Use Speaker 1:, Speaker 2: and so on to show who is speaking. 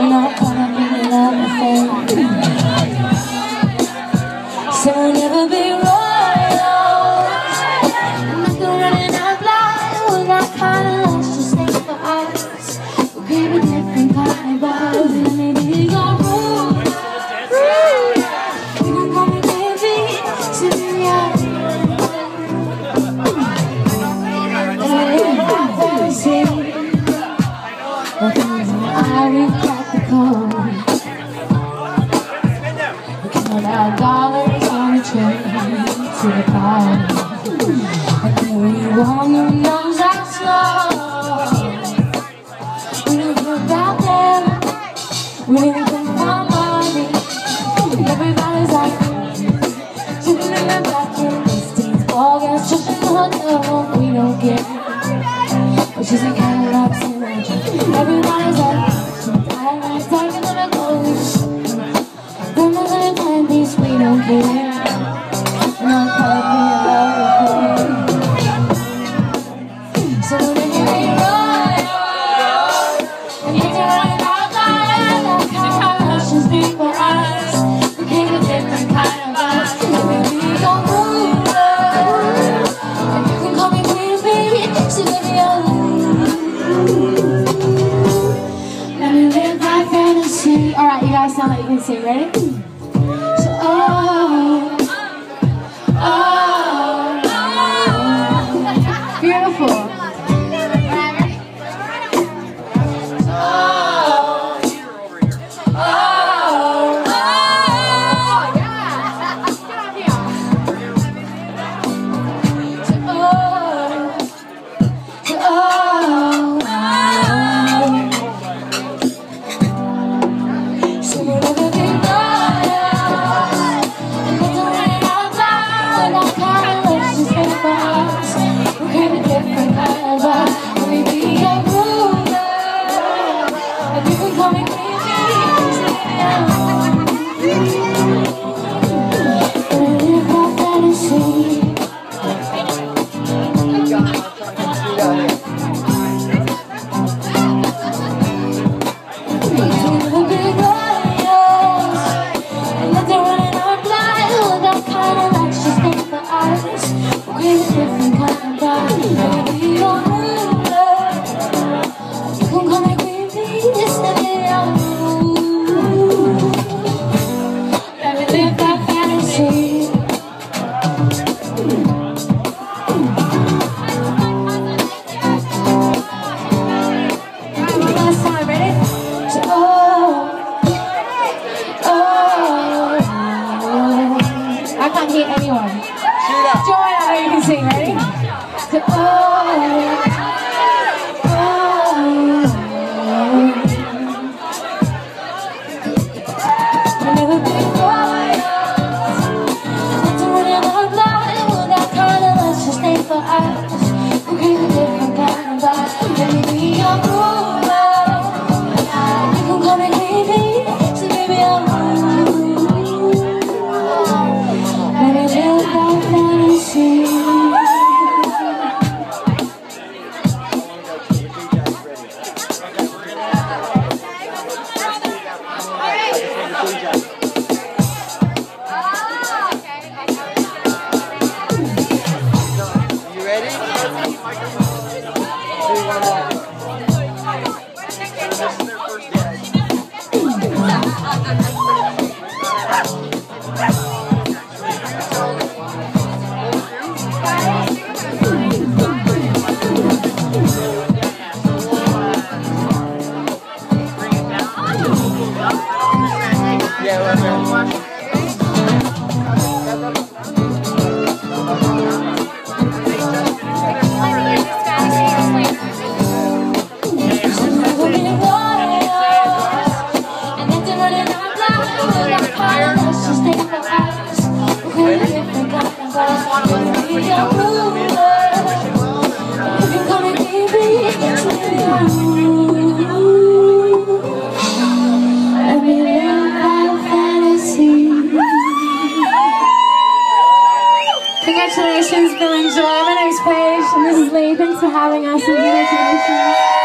Speaker 1: Not gonna be nothing So we'll never be royals Nothing running out of blind we're not caught of lost just stay for hours We'll give a different kind of vibe And it is our rule. You don't call me baby in the eye Hey, I see come. Our dollars on the train to the pond. Everyone who knows that's love. We don't care about them. We don't care about money. Everybody's like, shouldn't have back in these. All just don't know. We don't care. But she's a Cadillac, so You Ready?
Speaker 2: dela, né? Go
Speaker 1: enjoy the next Paige, And this is Lee. Thanks for having us. Congratulations.